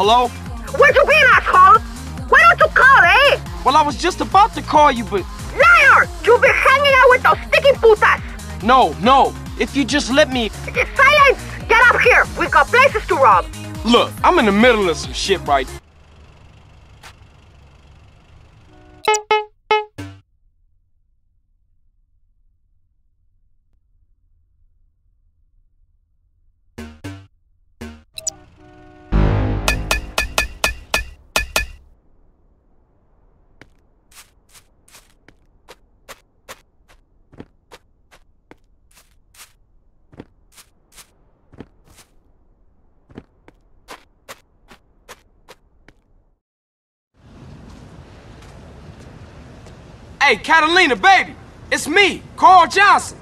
Hello? Where you been, asshole? Why don't you call, eh? Well, I was just about to call you, but Liar! You've been hanging out with those sticky putas! no, no. If you just let me. Silence! Get up here! We've got places to rob! Look, I'm in the middle of some shit right Hey, Catalina, baby! It's me, Carl Johnson.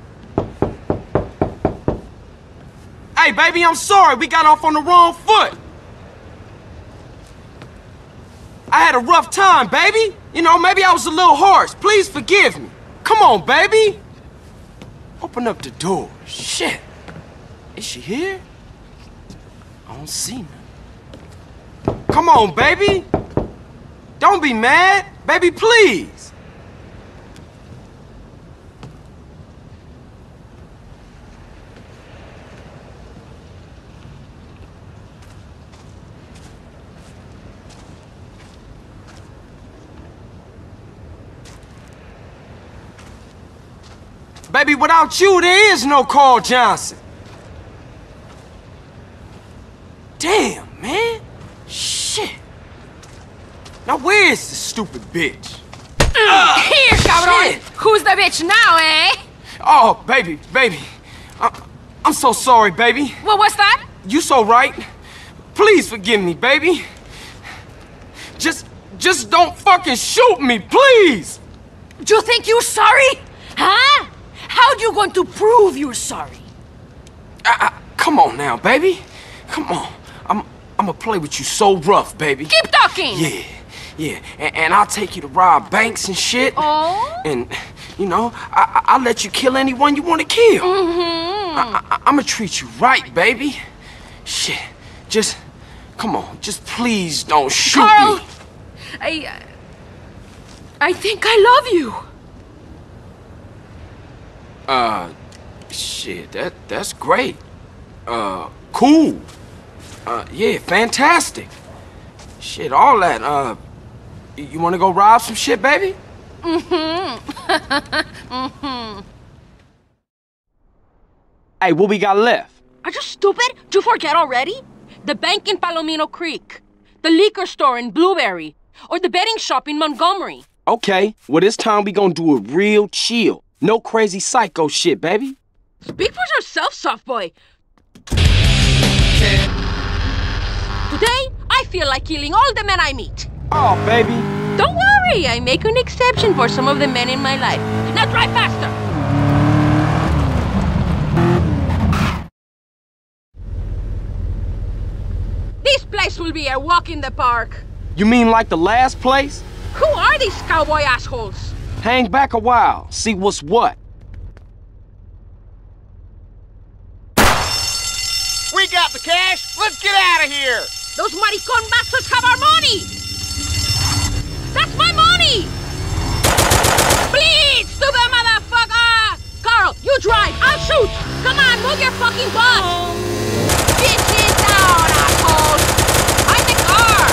Hey, baby, I'm sorry. We got off on the wrong foot. I had a rough time, baby. You know, maybe I was a little harsh. Please forgive me. Come on, baby. Open up the door. Shit. Is she here? I don't see nothing. Come on, baby. Don't be mad. Baby, please. Baby, without you, there is no Carl Johnson. Damn, man. Shit. Now where is this stupid bitch? Here, cabron! shit. Who's the bitch now, eh? Oh, baby, baby. I, I'm so sorry, baby. What was that? You so right. Please forgive me, baby. Just, just don't fucking shoot me, please. Do you think you're sorry? Huh? How are you going to prove you're sorry? I, I, come on now, baby. Come on. I'm, I'm gonna play with you so rough, baby. Keep talking! Yeah, yeah, and, and I'll take you to rob banks and shit. Oh? And, you know, I, I'll let you kill anyone you want to kill. Mm-hmm. I, I'm gonna treat you right, baby. Shit, just, come on, just please don't shoot Carl! me. I... uh, I think I love you. Uh, shit, that, that's great. Uh, cool. Uh, yeah, fantastic. Shit, all that, uh, you wanna go rob some shit, baby? Mm-hmm. mm-hmm. Hey, what we got left? Are you stupid? Did you forget already? The bank in Palomino Creek, the liquor store in Blueberry, or the betting shop in Montgomery. Okay, well this time we gonna do it real chill. No crazy psycho shit, baby. Speak for yourself, soft boy. Today, I feel like killing all the men I meet. Oh, baby. Don't worry, I make an exception for some of the men in my life. Now drive faster! This place will be a walk in the park. You mean like the last place? Who are these cowboy assholes? Hang back a while, see what's what. We got the cash. Let's get out of here. Those maricon bastards have our money! That's my money! Bleed, stupid motherfucker! Carl, you drive, I'll shoot! Come on, move your fucking butt! Bitches down, assholes! I'm the car!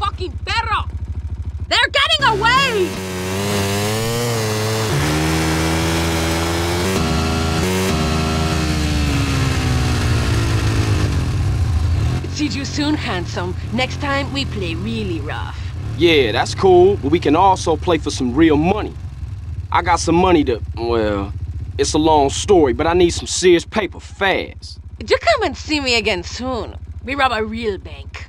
Fucking perro! They're away! See you soon, handsome. Next time we play really rough. Yeah, that's cool, but we can also play for some real money. I got some money to, well, it's a long story, but I need some serious paper fast. You come and see me again soon. We rob a real bank.